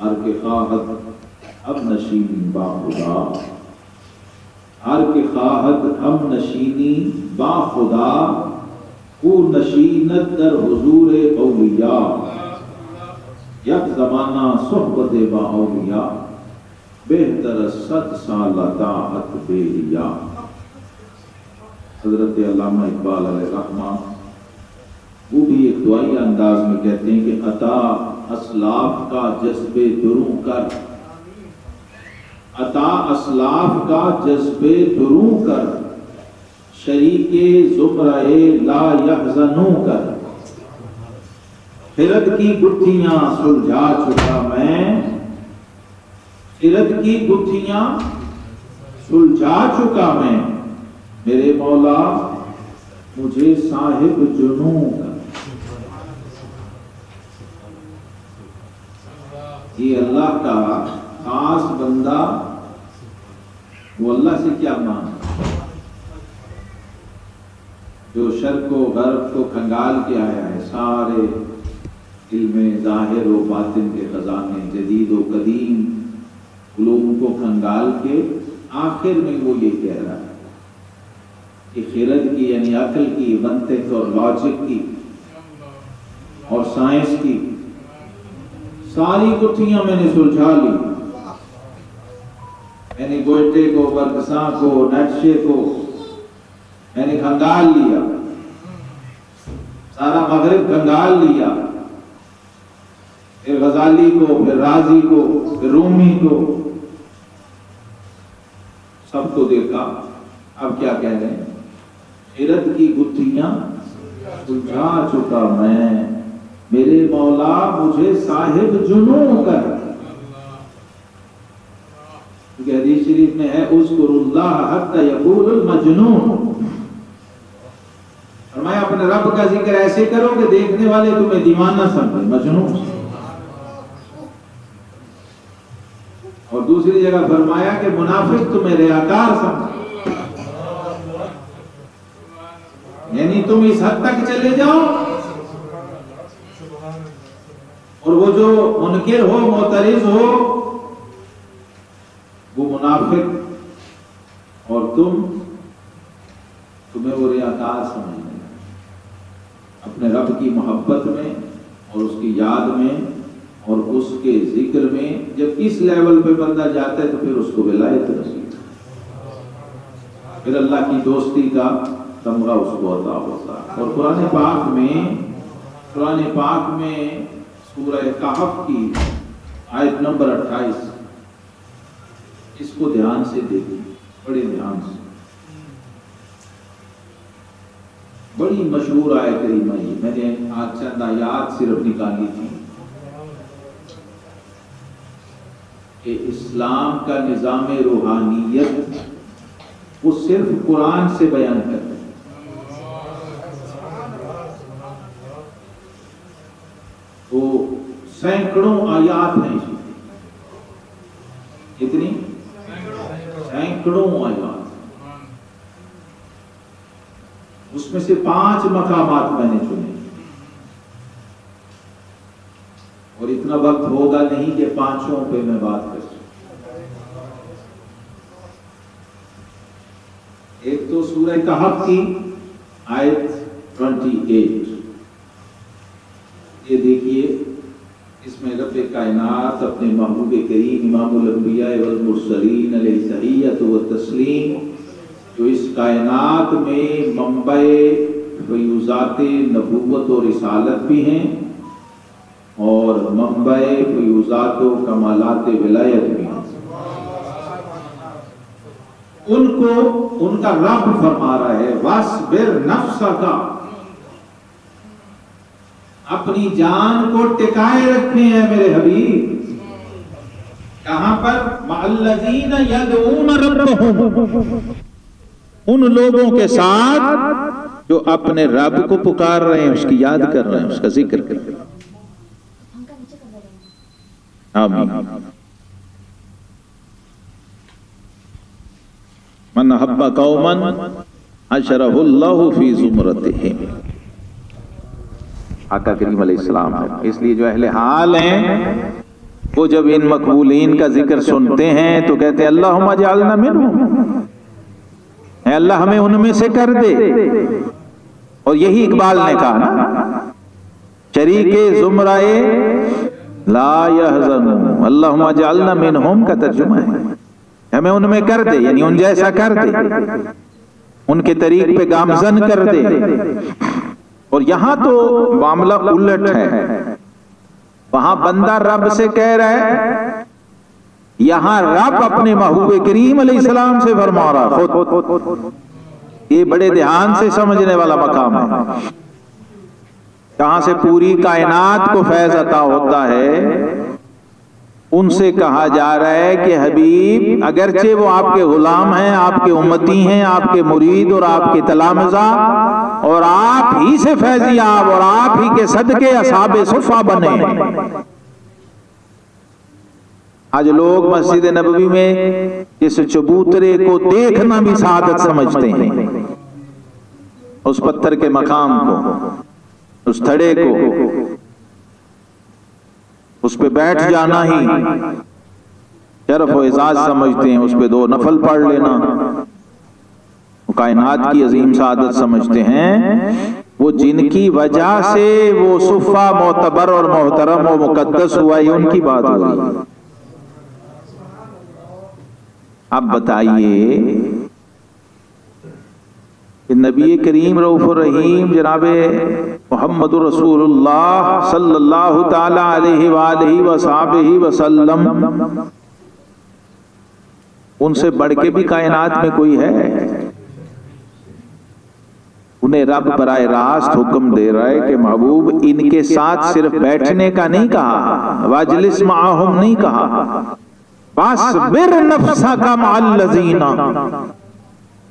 हर के खाहत हम नशीनी बा खुदा हर के खाहत हम नशीनी बा खुदा को नशीनत दर हजूर अलिया यक जमाना सोहबत बा अलिया बेहतर सत साल बेहिया। हज़रत अलामा इकबाल रहमान, वो भी एक दुआई अंदाज में कहते हैं कि अता असलाफ का जज्बे दुरू कर। अता असलाफ का जज्बे दुरू कर। शरीके जुमराए ला यहजनू कर। फिरत की गुत्थियाँ सुलझा चुका मैं किरत की गुत्थियाँ सुलझा चुका मैं। मेरे मौला, मुझे साहिब जुनू ये अल्लाह का खास बंदा, वो अल्लाह से क्या मांग? जो शर को, गर्व को खंगाल के आया है, सारे इल्म ज़ाहिर व बातिन के खजाने, जदीद व कदीम। लोगों को खंगाल के आखिर में वो ये कह रहा है कि खिरत की, यानी अकल की, मंतिक और लॉजिक की और साइंस की, सारी गुत्थियाँ मैंने सुलझा ली। मैंने गोयटे को, बरकसा को, नक्शे को, मैंने खंगाल लिया। सारा मगरब खंगाल लिया। फिर गजाली को, फिर राज़ी को, फिर रूमी को। सबको देखा। अब क्या कह रहे हैं? हिरत की गुत्थियाँ, सुलझा चुका मैं। मेरे मौला, मुझे साहिब जुनू कर। हदीस शरीफ में है उस मजनून। फरमाया, अपने रब का ज़िक्र ऐसे करो कि देखने वाले तुम्हें दीवाना समझे मजनू और दूसरी जगह फरमाया कि मुनाफिक तुम्हें आकार समझ। यानी तुम इस हद तक चले जाओ। और वो जो मुनकिर हो, मोतरिज हो, वो मुनाफिक। और तुम तुम्हें वो रियाकार समझ अपने रब की मोहब्बत में और उसकी याद में और उसके ज़िक्र में जब इस लेवल पे बंदा जाता है तो फिर उसको विलायत नसीब फिर अल्लाह की दोस्ती का तमगा उसको अदा होता। है और पुराने पाक में, पुराने पाक में सूरह कहफ की आयत नंबर 28 इसको ध्यान से देखिए, बड़े ध्यान से। बड़ी मशहूर आयत करीमा ये मैंने आज चंदा याद सिर्फ़ निकाली थी। कि इस्लाम का निज़ाम रूहानियत वो सिर्फ़ कुरान से बयान करता है। तो सैकड़ों आयात हैं इसमें। कितनी? सैकड़ों आयात। उसमें से पाँच मकामात मैंने चुने इतना वक्त होगा नहीं कि पाँचों पे मैं बात कर एक तो सूरह कहफ की आयत 28 ये देखिए, इसमें रब कायनात अपने महबूब करीम अलैहिस्सलात व तस्लीम, जो इस कायनात में मंबई फयूज़ात नबूवत और रिसालत भी हैं और मंबई फयूज़ात कमालात विलायत भी। उनको, उनका रब फरमा रहा है, वसबिर नफ्स का अपनी जान को टिकाए रखे हैं मेरे हबीब। कहाँ पर? उन लोगों के साथ जो अपने रब को पुकार रहे हैं, उसकी याद कर रहे हैं, उसका ज़िक्र कर रहे हैं। आमीन मन हब्बा कौमन अशरहुल्लाहु फ़ी जुमरतिहिम आका करीम अलैहिस्सलाम है इसलिए जो अहले हाल हैं वो जब इन मकबूलीन का ज़िक्र सुनते हैं तो कहते हैं अल्लाह जालना मिनहुम। अल्लाह हमें उनमें से कर दे। और यही इकबाल ने कहा ना शरीके जुमराए मिन होम का तर्जुमा है। हमें उनमें कर दे, यानी उन जैसा कर दे। उनके तरीक पे गामजन कर दे। और यहाँ तो मामला उलट है। वहाँ बंदा रब से कह रहा है, यहाँ रब अपने महबूब करीम सलाम से फरमा रहा खुद। ये बड़े ध्यान से समझने वाला मकाम है। कहाँ से पूरी कायनात को फैज अता होता है? उनसे कहा जा रहा है कि हबीब, अगरचे वो आपके गुलाम हैं, आपके उम्मती हैं, आपके मुरीद और आपके तलामजा, और आप ही से फैजियाब और आप ही के सदके असाब सुफा बने। आज लोग मस्जिद नबवी में इस चबूतरे को देखना भी सादत समझते हैं। उस पत्थर के मकाम को उस थड़े को। उस पे बैठ जाना ही। शरफ एजाज समझते हैं उस पे दो नफल पढ़ लेना। कायनात की अजीम सादत समझते हैं। वो जिनकी वजह से वो सुफा मोतबर और मोहतरम और मुकद्दस हुआ ये उनकी बात हो रही अब बताइए कि नबी करीम रऊफ रहीम जनाब मोहम्मद रसूलुल्लाह सल्लल्लाहु ताला अलैहि वसल्लम उनसे बढ़ के भी कायनात में कोई है? उन्हें रब बराए रास्त हुक्म दे रहा है कि महबूब इनके साथ सिर्फ़ बैठने का नहीं कहा वाजलिस माहम नहीं कहा। बस बिर नफ्सा का मालजीना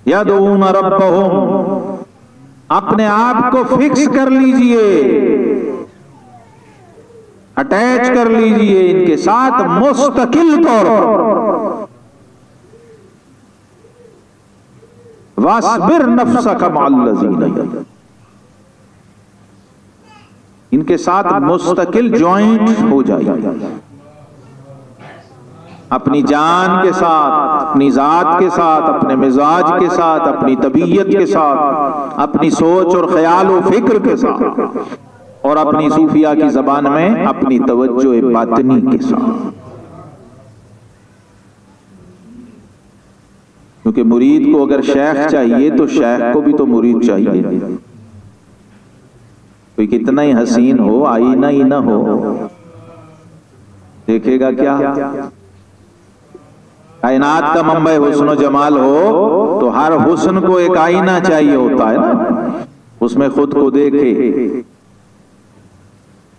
यदून रब्बहुम। अपने आप को फिक्स कर लीजिए। अटैच कर लीजिए इनके साथ मुस्तकिल तौर वासबिर नफ्सा का मालजीना इनके साथ मुस्तकिल ज्वाइंट हो जाए अपनी जान के साथ, अपनी ज़ात के साथ, अपने मिजाज के साथ, अपनी तबीयत के साथ, अपनी सोच और ख्याल और फ़िक्र के साथ, और अपनी सूफिया की जबान में अपनी तवज्जो बातनी के साथ। क्योंकि मुरीद को अगर शेख चाहिए तो शेख को भी तो मुरीद चाहिए। कोई कितना ही हसीन हो, आईना ही ना हो। देखेगा क्या? कायनात का मुंबई हुस्न जमाल हो तो हर हुसन को एक आईना चाहिए होता है ना। उसमें खुद को देखे।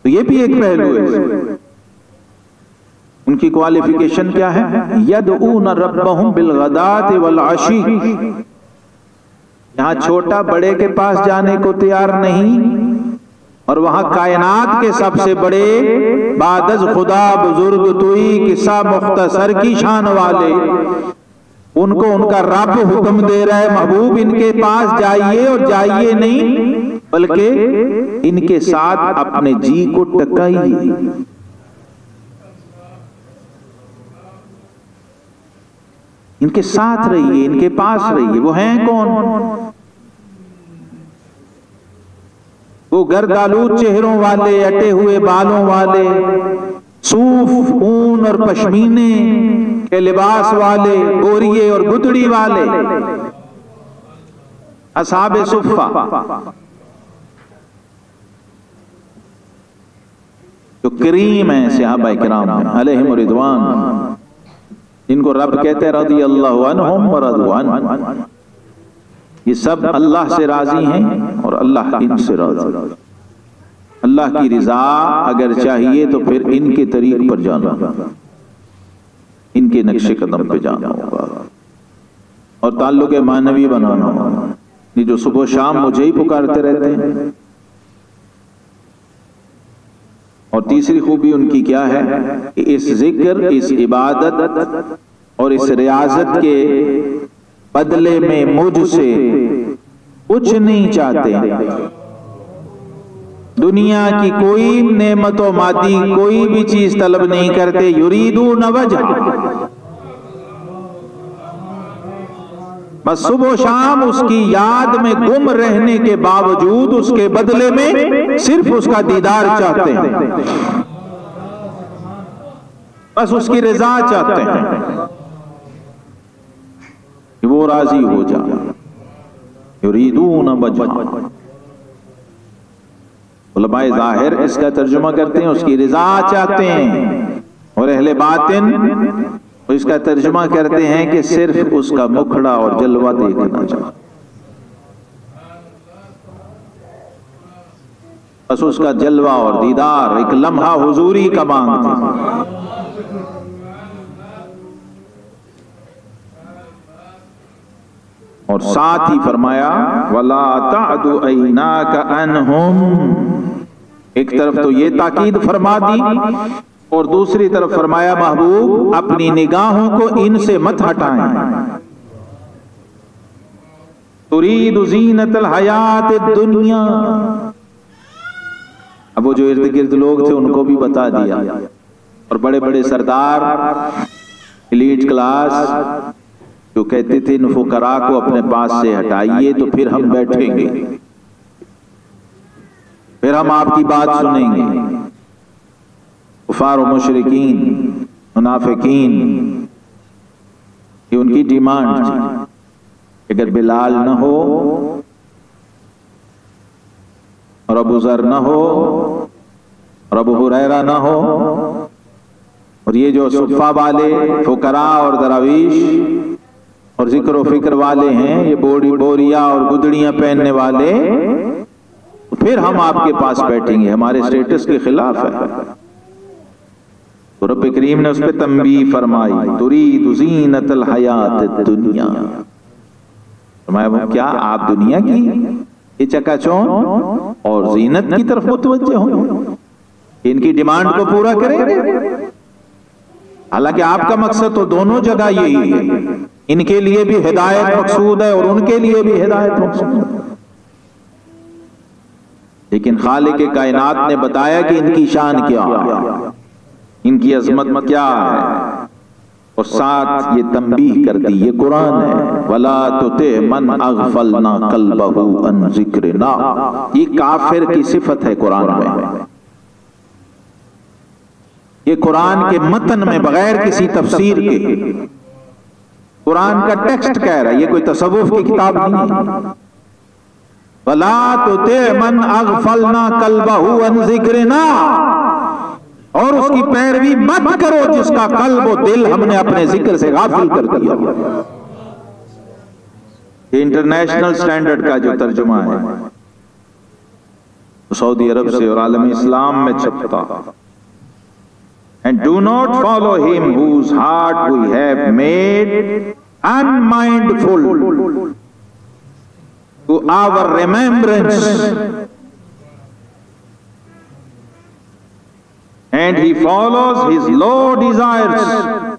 तो ये भी एक पहलू है। उनकी क्वालिफिकेशन क्या है? यद ऊन रब्बहुम बिलगदात वल आशी यहाँ छोटा बड़े के पास जाने को तैयार नहीं। और वहाँ कायनात के सबसे बड़े बादज खुदा बुज़ुर्ग तुई किस्सा मुख्तसर की शान वाले। उनको उनका रब हुक्म दे रहा है महबूब इनके पास जाइए और जाइए नहीं बल्कि इनके साथ अपने जी को टकाइए इनके साथ रहिए इनके पास रहिए वो हैं कौन? वो गर्दालू चेहरों वाले, अटे हुए बालों वाले, सूफ, ऊन और पश्मीने के लिबास वाले गोरिये और गुदड़ी वाले, असाब सुफा। जो करीम है सहाबा कराम अलैहिम रिदवान, जिनको रब कहते रदी अल्लाह ये सब अल्लाह से राज़ी हैं और अल्लाह इनसे राज़ी अल्लाह की रिजा अगर चाहिए तो फिर इनके तरीक पर जाना इनके नक्शे कदम पे जाना होगा। और ताल्लुक मानवी बनाना होगा। ये जो सुबह शाम मुझे ही पुकारते रहते हैं। और तीसरी खूबी उनकी क्या है? कि इस ज़िक्र इस इबादत और इस रियाजत के बदले में मुझसे कुछ नहीं चाहते। दुनिया की कोई नेमत मादी, कोई भी चीज़ तलब नहीं करते। युरीदू न वजह। बस सुबह शाम उसकी याद में गुम रहने के बावजूद उसके बदले में सिर्फ़ उसका दीदार चाहते हैं। बस उसकी रजा चाहते हैं। कि वो राज़ी हो जाए। ज़ाहिर इसका तर्जुमा करते हैं, उसकी रजा चाहते हैं। और अहले बातिन इसका तर्जुमा करते हैं कि सिर्फ़ उसका मुखड़ा और जलवा देखना चाहते बस उसका जलवा और दीदार, एक लम्हा हुजूरी का मांगते और साथ ही फरमाया, वला एक तरफ़ तो ये ताकीद फरमा दी और दूसरी तरफ़ फरमाया, महबूब, अपनी निगाहों को इनसे मत हटाएँ। तुरीद हयात दुनिया। अब वो जो इर्द गिर्द लोग थे, उनको भी बता दिया। और बड़े बड़े सरदार एलीट क्लास जो कहते थे इन फुकरा को अपने पास से हटाइए तो फिर हम बैठेंगे। फिर हम आपकी बात सुनेंगे। कुफार मुशरकिन, मुनाफिकीन ये उनकी डिमांड अगर बिलाल न हो और अबू जर न हो और हुरैरा न हो, और ये जो सुफा वाले फुकरा और दरावीश और ज़िक्र फ़िक्र वाले हैं, ये बोरी बोरिया और गुदड़ियाँ पहनने वाले, फिर हम आपके पास बैठेंगे, हमारे स्टेटस के खिलाफ है। तो रब करीम ने उस पर तंबी फरमाई तुरी दुजीनतल हयात दुनिया। फरमाया क्या आप दुनिया की ये चकाचौन और जीनत की तरफ़ मुतवजे हो इनकी डिमांड को पूरा करें हालाँकि आपका मकसद तो दोनों जगह यही है। इनके लिए भी हिदायत मकसूद है और उनके लिए भी हिदायत मकसूद है। लेकिन खालिक के कायनात ने बताया कि इनकी शान क्या है। इनकी अजमत क्या है। और साथ ये तंबीह कर दी ये कुरान है। वला तो ते मन अगफल ना कल बहु अन ज़िक्र ना ये काफिर की सिफत है कुरान में। ये कुरान के मतन में बगैर किसी तफसीर के। कुरान का टेक्स्ट कह रहा है, ये कोई तसवुफ की किताब नहीं है। वला तो ते मन अगफलना कलबहू अन जिक्रना। और उसकी पैरवी मत करो जिसका कल्ब वो दिल हमने अपने ज़िक्र से गाफिल कर दिया। इंटरनेशनल स्टैंडर्ड का जो तर्जुमा है सऊदी अरब से और आलम इस्लाम में छपता। And do not follow him whose heart we have made unmindful to our remembrance. And he follows his low desires.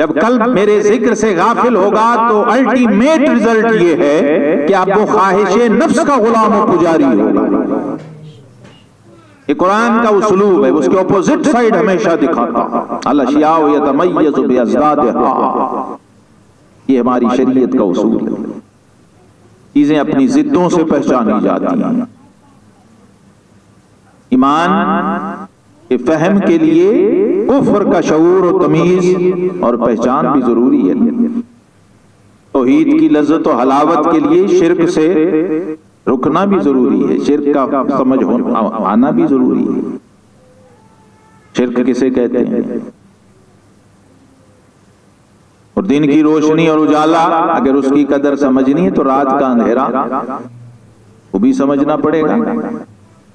जब कल मेरे ज़िक्र से गाफिल होगा तो अल्टीमेट रिज़ल्ट ये है कि आप वो ख्वाहिश नफ्स का गुलाम और पुजारी होगा ये कुरान का उसलूब है उसके ऑपोजिट साइड हमेशा दिखाता। अल्लाह ये हमारी शरीयत का उसूल है। चीज़ें अपनी जिद्दों से पहचानी जाती हैं। ईमान के फहम के लिए कुफर का शूर और तमीज और पहचान भी ज़रूरी है। तोहीद की लज्जत और हलावत के लिए शिरक से रुकना भी ज़रूरी है। शिरक का समझ होना, आना भी ज़रूरी है। शिरक किसे कहते हैं? और दिन की रोशनी और उजाला, अगर उसकी कदर समझनी है तो रात का अंधेरा, वो भी समझना पड़ेगा।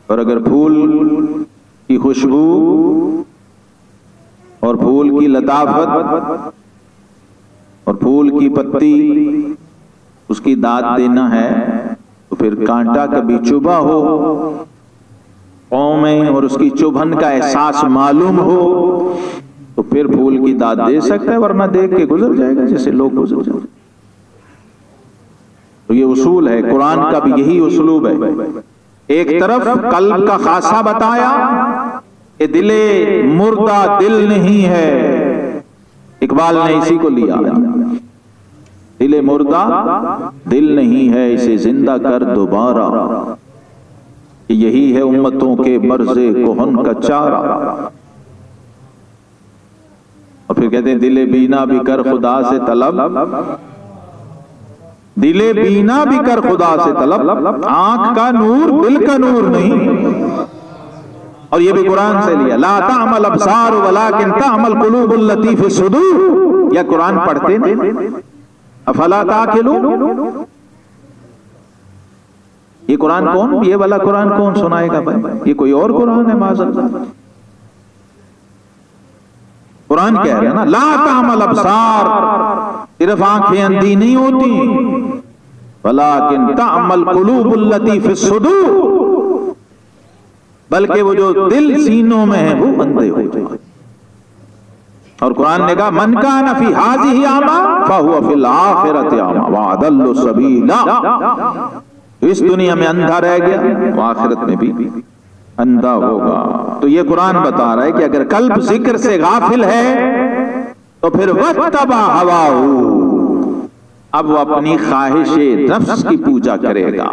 और अगर फूल की खुशबू और फूल की लताफत और फूल की पत्ती उसकी दाद देना है तो फिर कांटा कभी चुभा हो। में और उसकी चुभन का एहसास मालूम हो तो फिर फूल की दाद दे सकता है, वरना देख के गुजर जाएगा, जैसे लोग गुजर जाते तो ये उसूल है, कुरान का भी यही उसलूब है। एक तरफ़ कल्ब का खासा बताया कि दिले मुर्दा दिल नहीं है। इकबाल ने इसी को लिया। दिले मुर्दा दिल नहीं है इसे ज़िंदा कर दोबारा। यही है उम्मतों के मर्जे कोहन का चारा। और फिर कहते हैं दिले बीना भी कर खुदा से तलब। दिले बीना भी कर खुदा से तलब। आँख का नूर दिल का नूर नहीं। और ये भी कुरान से लिया। ला तामल अबसार वलाकिन तामल कुलूबुल लतीफ सुदूर। या कुरान पढ़ते नहीं अफला ताकिलू ये कुरान कौन? ये वाला कुरान कौन सुनाएगा भाई? ये कोई और कुरान है माजल्ला कुरान कह रहे हैं ना ला तामल अबसार। सिर्फ़ आँखें अंधी नहीं होती। वलाकिन तामल कुलूबुल लतीफ सुदूर। बल्कि वो जो दिल सीनों में है वो अंधे हो जाए और कुरान ने कहा मन का नफी हाजी ही आमा फाहुआ फिल आखिरत आमा वादल्लो सबीला। इस दुनिया में अंधा रह गया आखिरत में भी। अंधा होगा। तो ये कुरान बता रहा है कि अगर कल्ब ज़िक्र से गाफिल है तो फिर वक्तबा हवा हो अब वो अपनी ख्वाहिश नफ्स की पूजा करेगा।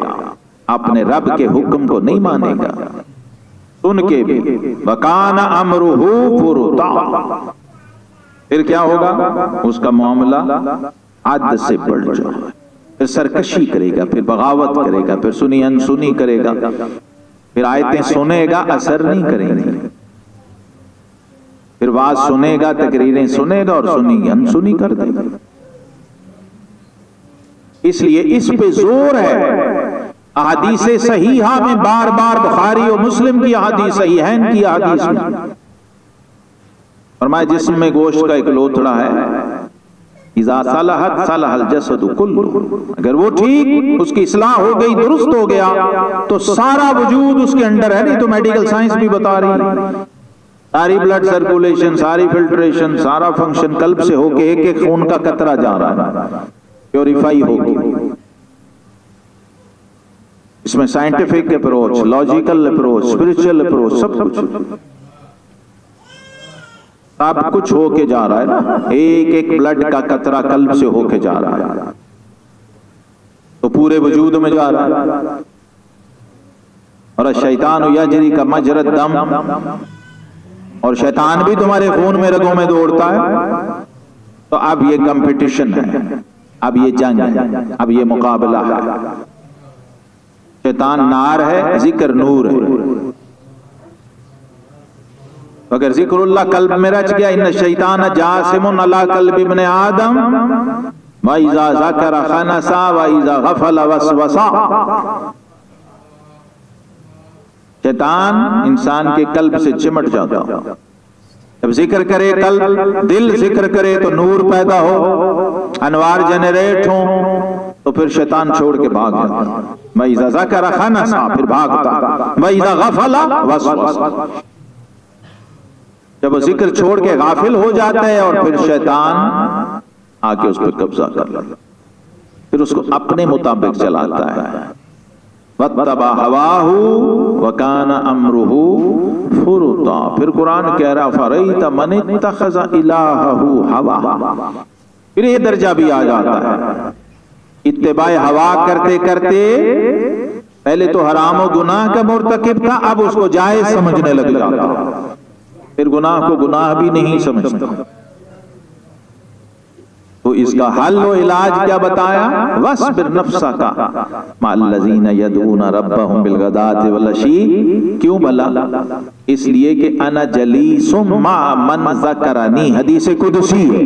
अपने रब के हुक्म को नहीं मानेगा। सुन के भी वकान अमरुहू फुरुता फिर क्या होगा? उसका मामला आद से बढ़ जाए। फिर सरकशी करेगा, फिर बगावत करेगा, फिर सुनी अनसुनी करेगा। फिर आयतें सुनेगा असर नहीं करेंगी। फिर बात सुनेगा तकरीरें सुनेगा और सुनी अनसुनी कर देगा इसलिए इस पे ज़ोर है। अहदीस सही हा में बार बार बुखारी और मुस्लिम की अहदीस सही है इनकी अहदीस में फरमाया जिसम गोश्त का एक लोथड़ा है। अगर वो ठीक उसकी इस्लाह हो गई, दुरुस्त हो गया तो सारा वजूद उसके अंडर है, नहीं तो मेडिकल साइंस भी बता रही है। सारी ब्लड सर्कुलेशन सारी फिल्ट्रेशन सारा फ़ंक्शन कल्प से होके एक एक खून का कतरा जा रहा है। प्योरीफाई होगी इसमें scientific approach logical approach spiritual approach सब कुछ। सब कुछ होके जा रहा है ना? एक एक ब्लड का कतरा कल्ब से होके जा रहा है। तो पूरे वजूद में जा रहा है। और शैतान यजरी का मजरत दम। और शैतान भी तुम्हारे खून में रगों में दौड़ता है। तो अब ये कंपटीशन है। अब ये जंग है। अब ये मुकाबला है। शैतान नार है, ज़िक्र नूर है। अगर जिक्रुल्लाह कल्ब में रच गया इन शैतान जासिमुन अला कल्ब इब्न आदम। वईजा ज़कर खनसा वईजा गफल वसवसा। शैतान इंसान के कल्ब से चिमट जाता जब ज़िक्र करे कल्ब, दिल ज़िक्र करे तो नूर पैदा हो, अनवार जनरेट हो तो फिर शैतान छोड़ के भाग जाता वईजा ज़कर खनसा, फिर भागता वईजा गफला वसवसा। जब वो ज़िक्र छोड़ के गाफिल हो जाता है और फिर शैतान आके उस पर कब्जा कर लेता फिर उसको अपने मुताबिक चलाता है। वत्तबा हवाहू वकान अमरुहू फुरुता। फिर कुरान कह रहा तखजा इलाहू हवा। फिर ये दर्जा भी आ जाता है। इत्तेबाए हवा करते करते पहले तो हराम गुनाह का मुर्तकिब था अब उसको जायज़ समझने लग जाता फिर गुनाह को गुनाह भी नहीं समझता। तो इसका हल व इलाज क्या बताया? वस्बिर नफ्सा का। माल्लजीन यदून रब्बहुम बिल गदाति वल अशी क्यों भला? इसलिए कि अना जलीसुम मा मन ज़करनी। हदीस कुदसी है।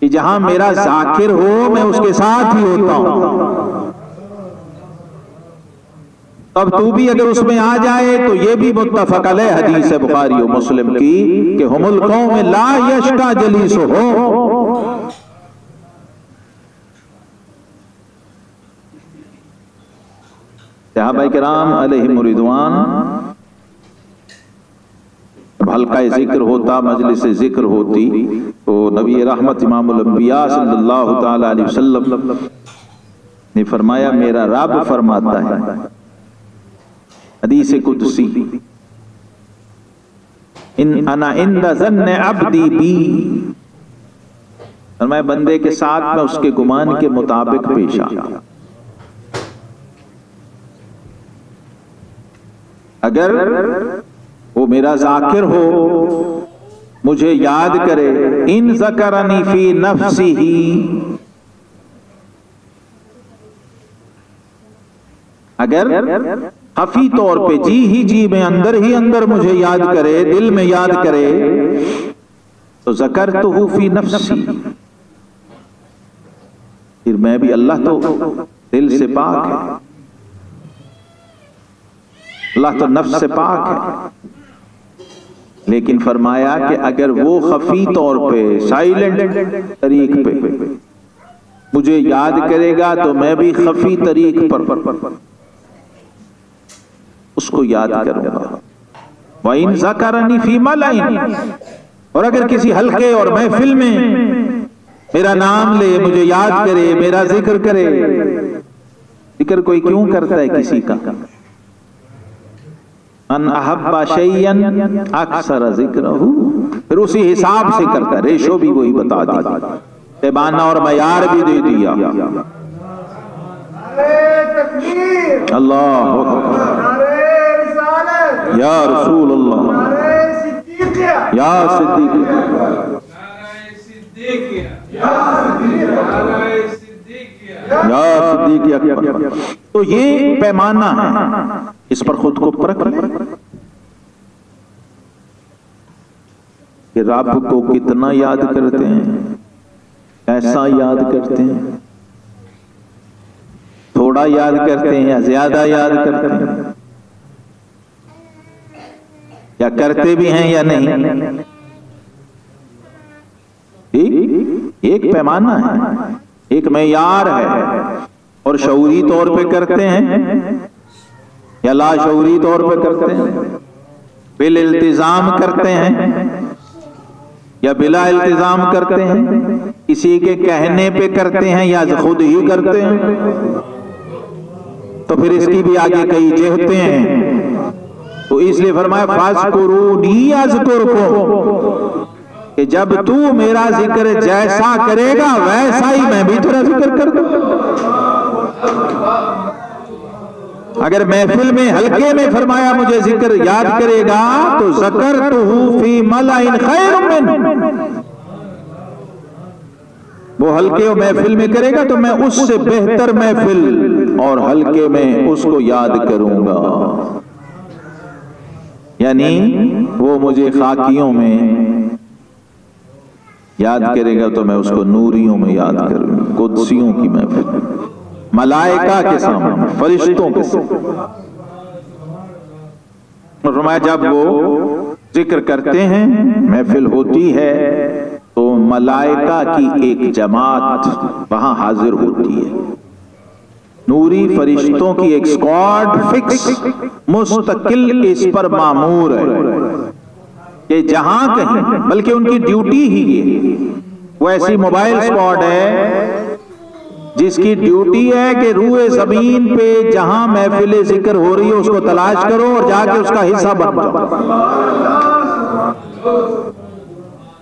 कि जहाँ मेरा जाकिर हो मैं उसके साथ ही होता हूँ। अब तू भी अगर उसमें आ जाए तो ये भी मुतफक है हदीस है बुखारी मुस्लिम की कि हुमुल कौम ला यशका जलीस हो। सहाबा कराम अलैहिमुरिदवान हल्का ज़िक्र होता, मजलिस ज़िक्र होती तो नबी रहमत इमामुल सल्लल्लाहु अलैहि वसल्लम ने फरमाया, मेरा रब फरमाता है। हदीस कुदसी। इन अना और मैं बंदे के साथ में उसके गुमान के मुताबिक पेश आ अगर वो मेरा जाकिर हो, मुझे याद करे, इन जकरनी फ़ी नफसी ही। अगर हफी तौर पे जी ही जी में अंदर ही अंदर मुझे याद करे दिल में याद करे तो जकर तो हूफी नफसी। फिर मैं भी अल्लाह तो दिल से पाक है। अल्लाह तो नफ्स से पाक है। लेकिन फरमाया कि अगर वो खफी तौर पे साइलेंट तरीक पे मुझे याद करेगा तो मैं भी खफी तरीक पर, पर, पर, पर। उसको याद करूँगा। वाइन जकारनी फीमा लाइन और अगर किसी हल्के और महफिल में मेरा नाम ले मुझे याद करे मेरा ज़िक्र करे। ज़िक्र कोई क्यों करता है किसी का? अन अहब्बा शैयन अक्सर ज़िक्र फिर उसी हिसाब से करता है। रेशो भी वही बता दी पैमाना और मैार भी दे दिया। अल्लाह। या रसूल अल्लाह या सिद्दीक तो ये पैमाना है, इस पर खुद को परख कि रब को कितना याद करते हैं, ऐसा याद करते हैं। थोड़ा याद करते हैं ज़्यादा याद करते हैं। या करते भी हैं या नहीं? एक एक पैमाना है। एक मैार है। और शौरी तौर पे करते हैं या लाशौरी तौर पे करते हैं? बिल इल्तिजाम करते हैं या बिला इल्तिजाम करते हैं? किसी के कहने पे करते हैं या खुद ही करते हैं? तो फिर इसकी भी आगे कई जेहते हैं। तो इसलिए फरमाया करू को कि जब तू मेरा ज़िक्र जैसा करेगा, वैसा ही मैं भी तेरा ज़िक्र कर दूँगा। अगर महफिल में हल्के में फरमाया मुझे ज़िक्र याद करेगा तो जकर फ़ी मलाइन खैर वो हल्के और महफिल में करेगा तो मैं उससे बेहतर महफिल और हल्के में उसको याद करूँगा। यानी वो मुझे खाकियों में याद करेगा तो मैं उसको नूरियों में याद करूँगा कुदसियों की महफिल। मलाइका के सामने, फरिश्तों के सामने। जब वो ज़िक्र करते हैं, महफिल होती है तो मलाइका की एक जमात वहाँ हाजिर होती है। नूरी फरिश्तों की एक स्क्वाड फिक्स मुस्तकिल इस पर मामूर है। कि जहाँ कहीं, बल्कि उनकी ड्यूटी ही है वो ऐसी मोबाइल स्क्वाड है, जिसकी ड्यूटी है कि रूए ज़मीन पे जहाँ महफिल ज़िक्र हो रही है, उसको तलाश करो और जाके उसका हिस्सा बन जाओ।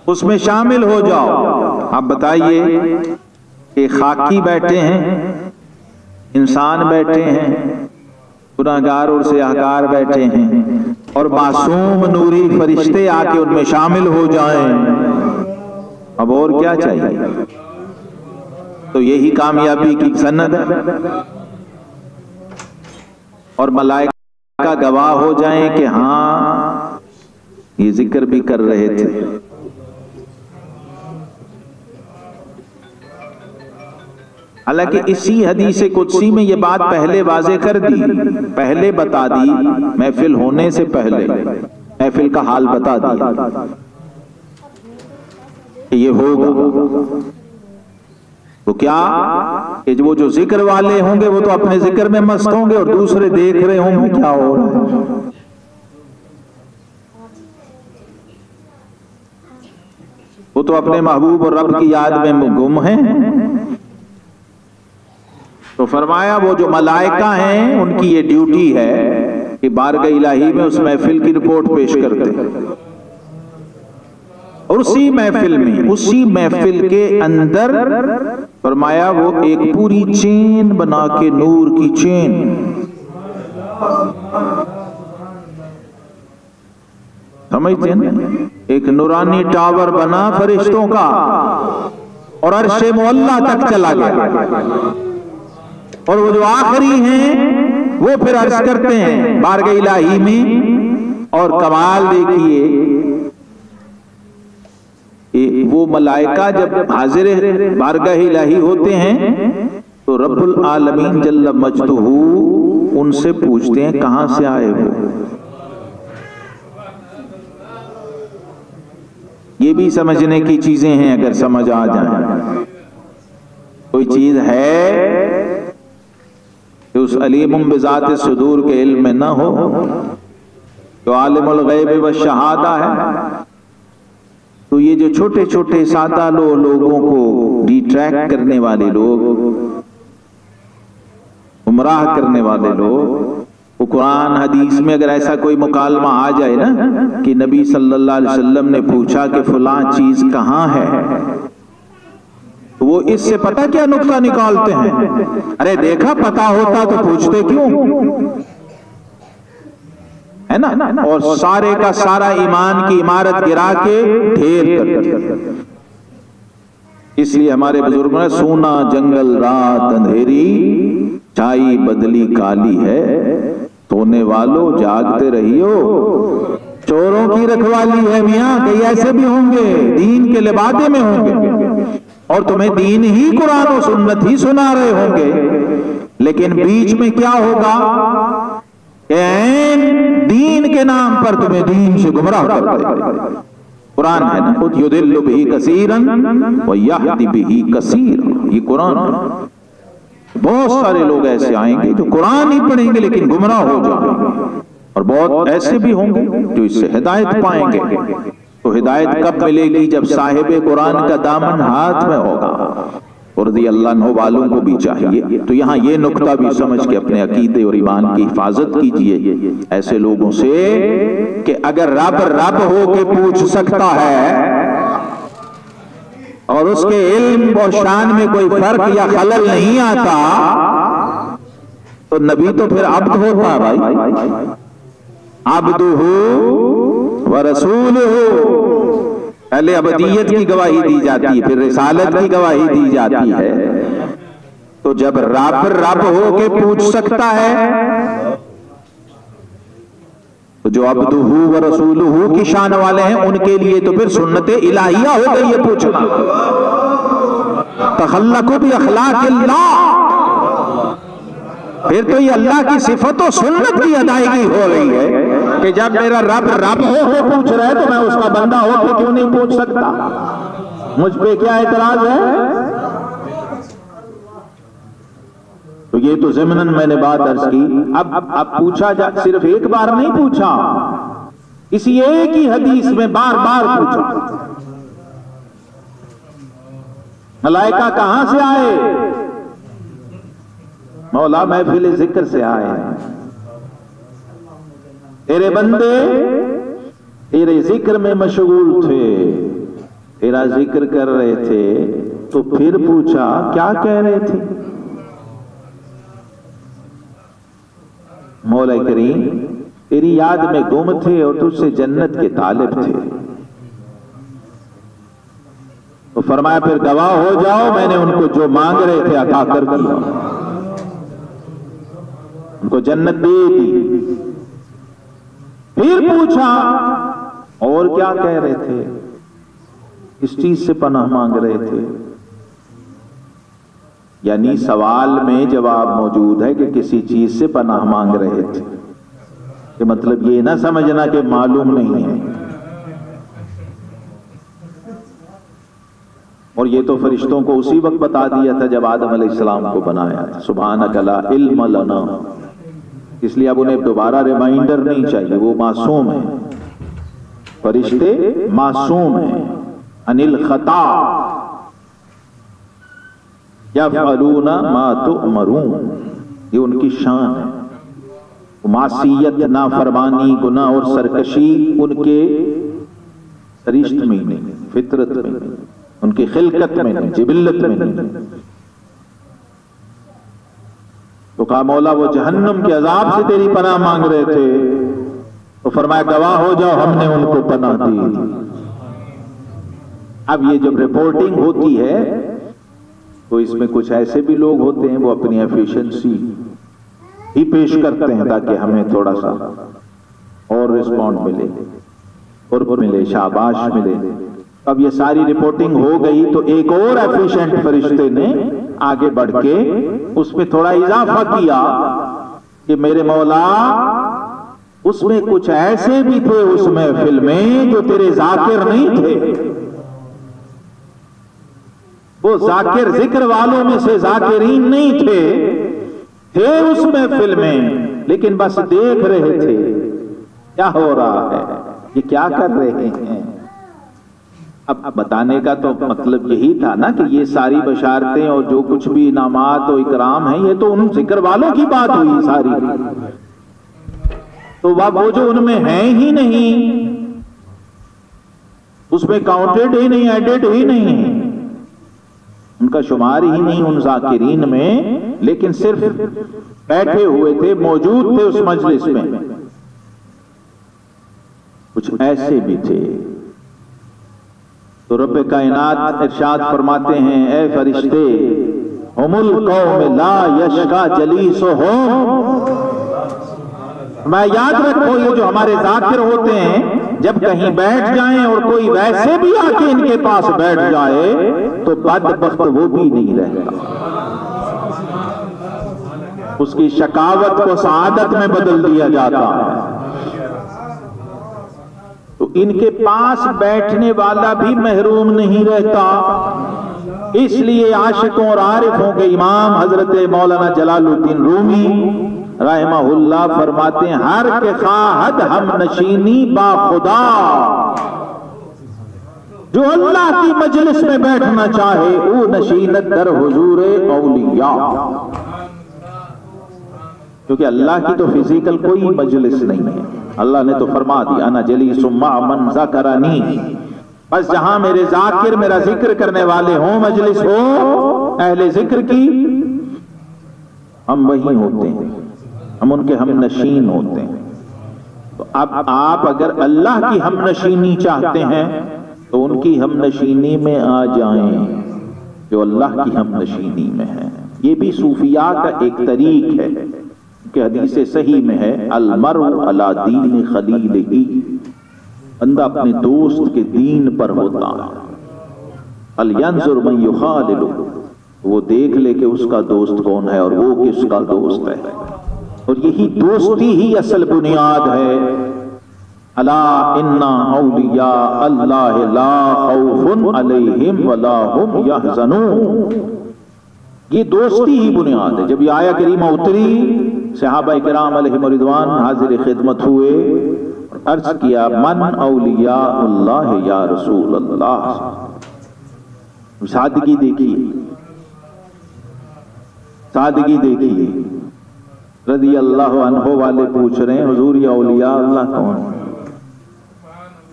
उसमें शामिल हो जाओ। आप बताइए कि खाकी बैठे हैं इंसान बैठे हैं गुनागार और सियाहकार बैठे हैं और मासूम नूरी फरिश्ते आके उनमें शामिल हो जाएँ। अब और क्या चाहिए? तो यही कामयाबी की सन्नत है। और मलाइका गवाह हो जाएँ कि हाँ, ये ज़िक्र भी कर रहे थे। हालाँकि इसी हदीस कुदसी में ये बात पहले वाजे कर दी। पहले बता दी। महफिल होने से पहले। महफिल का हाल बता दी। ये होगा। तो क्या? कि वो जो ज़िक्र वाले होंगे वो तो अपने ज़िक्र में मस्त होंगे और दूसरे देख रहे होंगे क्या हो रहा है। वो तो अपने महबूब और रब की याद में गुम हैं। तो फरमाया, वो जो मलाइका हैं, उनकी ये ड्यूटी है कि बारगह इलाही में उस महफिल की रिपोर्ट पेश करते हैं और उसी महफिल में, उसी महफिल के अंदर फरमाया, वो एक पूरी चेन बना के नूर की चेन। समझते हैं एक नूरानी टावर बना फरिश्तों का और अरशे मोल्ला तक चला गया। और वो जो आखिरी हैं, वो फिर अर्ज़ करते हैं बारगह इलाही में, और कमाल देखिए वो मलाइका जब हाजिर बारगह इलाही होते हैं तो रब्बुल आलमीन जल्ल मजदहू उनसे पूछते हैं, कहाँ से आए हो ये भी समझने की चीज़ें हैं, अगर समझ आ जाए। कोई चीज़ है? कि उस अलीम बिजात सुदूर के इल्म में न हो तो आलमगैब व शहादा है तो ये जो छोटे छोटे सादा लो लोगों को डिट्रैक्ट करने वाले लोग उमराह करने वाले लोग, वो कुरान, हदीस में अगर ऐसा कोई मुकालमा आ जाए ना, कि नबी सल्लल्लाहु अलैहि वसल्लम ने पूछा कि फुला चीज़ कहाँ है तो वो इससे पता क्या नुकता निकालते हैं? अरे देखा, पता होता तो पूछते क्यों? है ना? और सारे का सारा ईमान की इमारत गिरा के ढेर इसलिए हमारे बुज़ुर्गों ने सोना, जंगल, रात, अंधेरी छाई बदली काली है। सोने वालों, जागते रहियो। चोरों की रखवाली है मियाँ कई ऐसे भी होंगे, दीन के लिबादे में होंगे। और तुम्हें दीन ही कुरान और सुन्नत ही सुना रहे होंगे। लेकिन बीच में क्या होगा? दीन के नाम पर तुम्हें दीन से गुमराह कर दे। कुरान है ना, खुद युदिल्लु भी कसीरन भी कसीर ये कुरान बहुत सारे लोग ऐसे आएँगे जो कुरान ही पढ़ेंगे लेकिन गुमराह हो जाएँगे। और बहुत ऐसे भी होंगे जो इससे हिदायत पाएँगे। तो हिदायत कब मिलेगी जब साहिब कुरान का दामन हाथ में होगा। उर्दी अल्लाह वालों को भी चाहिए। तो यहाँ ये नुकता भी समझ के अपने अकीदे और ईमान की हिफाजत कीजिए। ऐसे लोगों से कि अगर रब रब हो के पूछ सकता है और उसके इल्म और शान में कोई फ़र्क या खलल नहीं आता तो नबी तो फिर अब्द होता है भाई। अब्द हो व रसूल पहले अबदियत की गवाही दी जाती है, फिर रिसालत की गवाही दी जाती है। तो जब रब रब हो के पूछ सकता है तो जो अब्दुहू व रसूलहू की शान वाले हैं, उनके लिए तो फिर सुन्नत इलाहिया हो गई है पूछना। भी अखलाक फिर तो ये अल्लाह की सिफत और सुन्नत की अदायगी हो रही है। कि जब मेरा रब रब हो के पूछ रहा है तो मैं उसका बंदा हो के क्यों नहीं पूछ सकता? मुझ पे क्या एतराज़ है? तो ये तो जमनन मैंने बात अर्ज़ की। अब अब अब पूछा जा, सिर्फ़ एक बार नहीं पूछा। इसी एक ही हदीस में बार बार पूछा। मलाइका कहाँ से आए? मौला महफिल ज़िक्र से आए हैं। तेरे बंदे तेरे ज़िक्र में मशगूल थे, तेरा ज़िक्र कर रहे थे तो फिर पूछा, क्या कह रहे थे? मौला करीम, तेरी याद में गुम थे और तुझसे जन्नत के तालिब थे। तो फरमाया, फिर गवाह हो जाओ, मैंने उनको जो मांग रहे थे अता कर दिया। उनको जन्नत दे दी। फिर पूछा, और क्या कह रहे थे? इस चीज़ से पनाह मांग रहे थे। यानी सवाल में जवाब मौजूद है कि किसी चीज़ से पनाह मांग रहे थे। कि मतलब ये ना समझना कि मालूम नहीं है। और ये तो फरिश्तों को उसी वक्त बता दिया था जब आदम अलैहिस्सलाम को बनाया था। सुबहान कला इल्म लना। इसलिए अब उन्हें दोबारा रिमाइंडर नहीं चाहिए। वो मासूम है। फरिश्ते मासूम है। अनिल खता। या फलूना मा तो मरून ये उनकी शान है। मासीयत, नाफरमानी गुना और सरकशी उनके सरिश्त में नहीं, फितरत में नहीं, उनकी खिलकत में नहीं, जिबिल्लत में नहीं। तो कहा, मौला, वो जहन्नम के अजाब से तेरी पनाह मांग रहे थे। तो फरमाया, गवाह हो जाओ, हमने उनको पनाह दी। अब ये जब रिपोर्टिंग होती है तो इसमें कुछ ऐसे भी लोग होते हैं, वो अपनी एफिशिएंसी ही पेश करते हैं, ताकि हमें थोड़ा सा और रिस्पॉन्ड मिले और मिले, शाबाश मिले। अब ये सारी रिपोर्टिंग हो गई तो एक और एफिशिएंट फरिश्ते ने आगे बढ़ के उसमें थोड़ा इजाफा किया कि मेरे मौला, उसमें कुछ ऐसे भी थे उस महफिल में जो तेरे जाकिर नहीं थे। वो जाकिर ज़िक्र वालों में से जाकिरीन नहीं थे। थे उस महफिल में लेकिन बस देख रहे थे, क्या हो रहा है, ये क्या कर रहे हैं? अब बताने का तो मतलब यही था ना कि ये सारी बशारतें और जो कुछ भी इनामात और इकराम है, ये तो उन ज़िक्र वालों की बात हुई सारी। तो वह वो जो उनमें है ही नहीं, उसमें काउंटेड ही नहीं एडेड ही नहीं है। उनका शुमार ही नहीं उन जाकिरीन में, लेकिन सिर्फ़ बैठे हुए थे, मौजूद थे उस मजलिस में। कुछ ऐसे भी थे। तो रब कायनात इरशाद फरमाते हैं, ए फरिश्ते, हुमुल कौम ला यशका जलीसो हो मैं याद रखो, ये जो हमारे जाकिर होते हैं, जब कहीं बैठ जाएँ और कोई वैसे भी आके इनके पास बैठ जाए तो बदबख्त वो भी नहीं रहता। उसकी शकावत को सादत में बदल दिया जाता। है इनके पास बैठने वाला भी महरूम नहीं रहता। इसलिए आशिकों और आरिफों के इमाम हज़रत मौलाना जलालुद्दीन रूमी रहमाहुल्ला फरमाते हैं, हर के खाहद हम नशीनी बा खुदा। जो अल्लाह की मजलिस में बैठना चाहे वो नशीनत दर हुजूर औलिया क्योंकि अल्लाह की तो फ़िज़िकल कोई मजलिस नहीं है। अल्लाह ने तो फरमा दिया ना जली सुम्मा करानी बस जहाँ मेरे जाकिर मेरा ज़िक्र करने वाले हों, मजलिस हो, अहले ज़िक्र की, हम वही होते हैं। हम उनके हम नशीन होते हैं। तो अब आप अगर अल्लाह की हम नशीनी चाहते हैं तो उनकी हम नशीनी में आ जाएँ, जो अल्लाह की हम नशीनी में है। ये भी सूफिया का एक तरीक है। कि हदीस सही में है अलमर अला दीन खलील ही। बंदा अपने दोस्त के दीन पर होता है। अलयंजुर मन वो देख ले कि उसका दोस्त कौन है और वो किसका दोस्त है। और यही दोस्ती ही असल बुनियाद है। अला इन्ना औलिया अल्लाह ला खौफुन अलैहिम वला हुम यहज़नून। ये दोस्ती ही बुनियाद है। जब ये आया करीमा उतरी सहाबा कराम रिदवान हाजिर खिदमत हुए अर्ज़ किया, मन अल्लाह या रसूल अल्लाह सादगी देखिए। सादगी देखिए। रदी अल्लाह अनहो वाले पूछ रहे हैं, हजूर या औलिया, अल्लाह कौन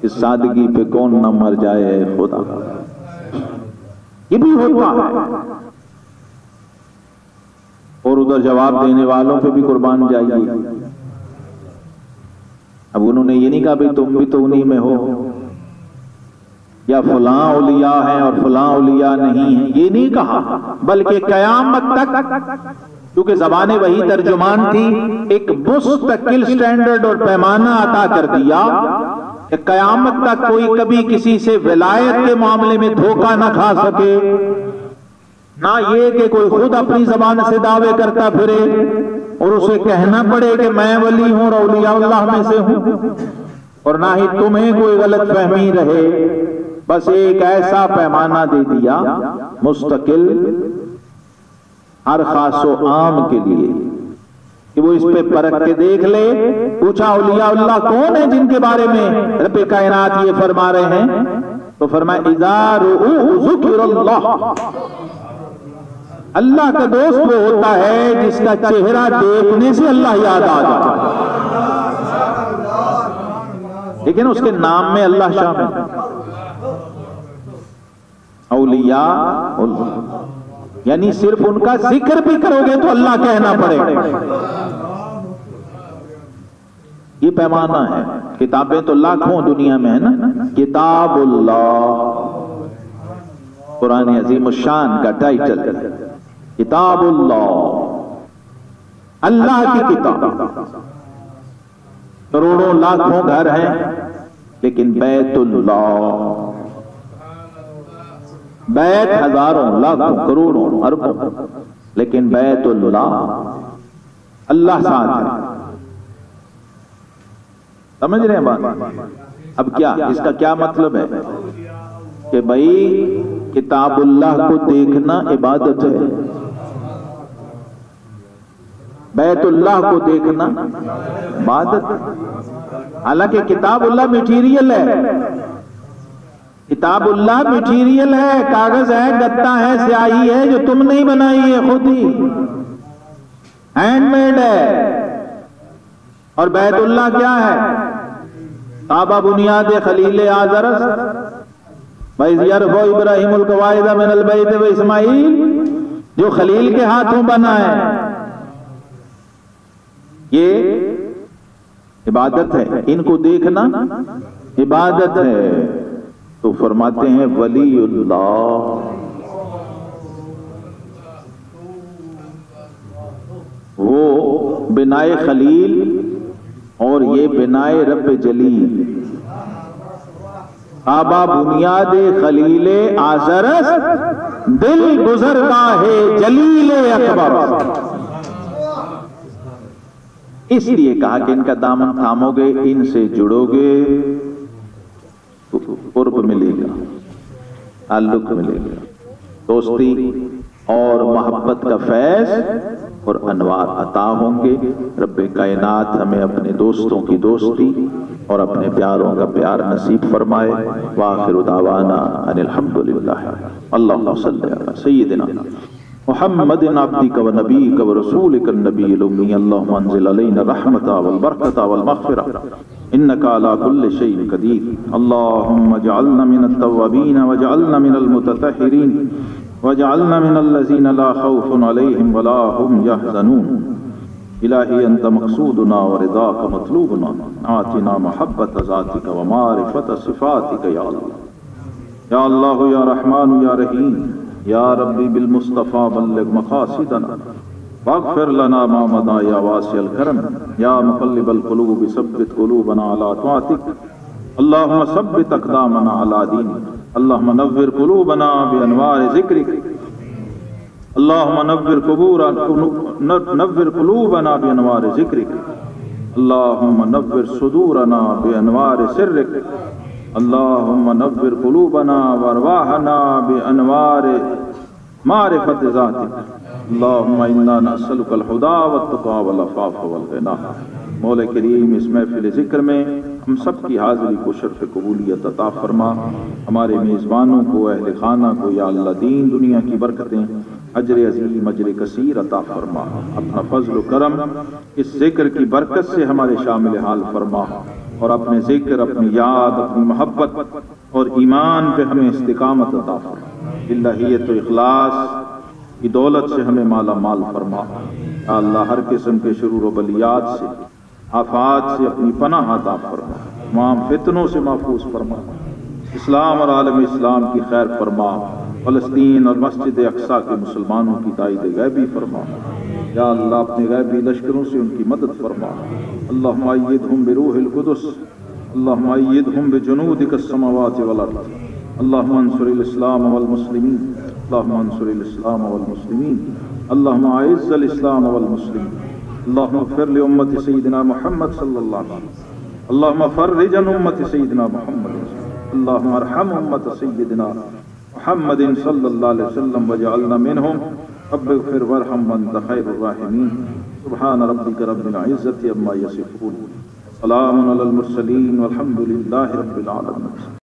इस सादगी पे कौन न मर जाए, खुदा? ये भी होता है। और उधर जवाब देने वालों पे भी कुर्बान जाइए अब उन्होंने ये नहीं कहा, भाई तुम भी तो उन्हीं में हो। या फुला उलिया है और फुला उलिया नहीं है। ये नहीं कहा, बल्कि कयामत तक, क्योंकि जबाने वही तर्जुमान थी, एक मुस्तकिल स्टैंडर्ड और पैमाना अता कर दिया कयामत तक कोई कभी किसी से विलायत के मामले में धोखा ना खा सके। ना ये कि कोई खुद अपनी जबान से दावे करता फिरे और उसे कहना पड़े कि मैं वली हूँ और अल्लाह में से हूँ। और ना ही तुम्हें कोई गलत फहमी रहे। बस एक ऐसा पैमाना दे दिया, मुस्तकिल, हर खासो आम के लिए, कि वो इस पे परख के देख ले, पूछा, औलिया अल्लाह कौन है जिनके बारे में रब कायनात ये फरमा रहे हैं? तो फरमाया इजार अल्लाह का दोस्त वो होता है जिसका चेहरा देखने से अल्लाह याद आ जाता है। लेकिन उसके नाम में अल्लाह शामिल औलिया यानी सिर्फ़ उनका ज़िक्र भी करोगे तो अल्लाह कहना पड़ेगा। ये पैमाना है। किताबें तो लाखों दुनिया में है ना। किताबुल्लाह। कुरान अजीम शान का टाइटल किताबुल्लाह। अल्लाह की किताब। करोड़ों लाखों घर हैं, लेकिन बैतुल्लाह। बैत हज़ारों, लाखों, करोड़ों, अरबों, लेकिन बैतुल्लाह। अल्लाह साथ है। समझ रहे हैं बात? अब क्या? इसका क्या मतलब है? कि भाई, किताबुल्लाह को देखना इबादत है। बैतुल्लाह को देखना इबादत। हालाँकि किताबुल्लाह मटीरियल है। किताबुल्लाह मटीरियल है, कागज़ है, गत्ता है, स्याही है, जो तुम नहीं बनाई है खुद ही। हैंडमेड है। और बैतुल्लाह क्या है? काबा बुनियाद खलील आजरस इब्राहिम मिनल बैत व इस्माइल, जो खलील के हाथों बना है। ये इबादत है। इनको देखना इबादत है। तो फरमाते हैं वलीउल्लाह वो बिनाए खलील और ये बिनाए रब जलील। आबा बुनियाद खलील आजरस, दिल गुजरता है जलील अकबर। इसलिए कहा कि इनका दामन थामोगे, इनसे जुड़ोगे कुर्ब मिलेगा ताल्लुक मिलेगा। दोस्ती और मोहब्बत का फैज और अनवार अता होंगे। रब कायनात हमें अपने दोस्तों की दोस्ती और अपने प्यारों का प्यार नसीब फरमाए। वाखिर दावाना अनिलहमदुलिल्लाह अल्लाह सय्यदना मोहम्मद अब्दिक व नबीक व रसूलिक नबी उम्मी अल्लाहुम्मा अंजिल अलैना रहमता वल बरकता वल मगफिरा इन्नका अला कुल्लि शैइन कदीर अल्लाहुम्मा जअलना मिनत तव्वाबीन व जअलना मिनल मुततहिरीन वजअलना मिनल लज़ीना ला खौफुन अलैहिम वला हुम यहज़नून इलाही अंत मकसूदना व रिदा का मतलूबना आतिना मोहब्बत ज़ातिक व मारिफत सिफातिक या अल्लाह या अल्लाह या रहमान या रहीम या रब्बी बिल मुस्तफ़ा बल्लिग मकासिदना, वागफिर लना मा मदा या वासिल करम, या मुकल्लिबल कुलूब सब्बित कुलूबना अला तातिक, अल्लाहुम्मा सब्बित अक़दामना अला दीनिक, अल्लाहुम्मा नव्विर कुलूबना बि अनवार ज़िक्रिक, अल्लाहुम्मा नव्विर कुबूर नव्विर कुलूबना बि अनवार ज़िक्रिक, अल्लाहुम्मा नव्विर सुदूरना बि अनवार सिर्रिक। अल्लाहुम्मा नव्विर कुलूबना व अरवाहना मारिफत ज़ातिक अल्लाहुम्मा इन्ना नसअलुकल हुदा वत्तक़ा वल अफ़ाफ़ वल गिना मौला करीम, इस महफिल ज़िक्र में हम सब की हाजिरी को शर्फ कबूलियत अता फरमा। हमारे मेज़बानों को, अहल खाना को, या अल्लाह दीन दुनिया की बरकतें, अजर अजीम, अजर कसीर अता फरमा। अपना फजल करम इस ज़िक्र की बरकत से हमारे शामिल हाल फरमा। और अपने ज़िक्र, अपनी याद, अपनी मोहब्बत और ईमान पे हमें इस्तिकामत अता फरमा। तो इखलास, की दौलत से हमें माला माल फरमा। अल्लाह, हर किस्म के शुरू बलियात से, आफात से अपनी पनाह अता फरमा। तमाम फितनों से महफूज फरमा। इस्लाम और आलम इस्लाम की खैर फरमा। फ़लस्तीन और मस्जिद अक्सा के मुसलमानों की ताइद गैबी फरमा। या अल्लाह, अपने गैबी लश्करों से उनकी मदद फरमा। अल्लाह हम बिरूहकुदस अल्लाह हम बजनूदिक समावात वलर्द अल्लाह मंसुरस्लाम वलमसलिमीन अल्लाह मंसुरस्लाम वलमसलिमीन अल्लाह आइज़्ज़ल इस्लाम वलमसलिमीन अल्लाह फिर उम्मत सईदना मोहम्मद सल्लल्लाहु अलैहि अल्लाह फर्रिजन उम्मत सईदना मोहम्मद अल्लाह अरहम उम्मत सईदना मोहम्मद सल्लल्लाहु अलैहि वसल्लम, वजअलना मिनहुम रब्बि फिर वरहम वंत खैरुर राहिमीन। सुब्हान रब्बिक रब्बिल इज्जति अम्मा यसिफून सलामुन अलल मुरसलीन वल्हम्दुलिल्लाहि रब्बिल आलमीन